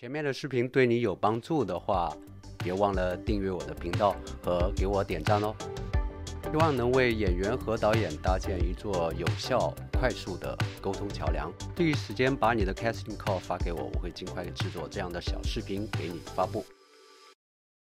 前面的视频对你有帮助的话别忘了订阅我的频道和给我点赞哦。希望能为演员和导演搭建一座有效快速的沟通桥梁。第一时间把你的 casting call 发给我我会尽快制作这样的小视频给你发布。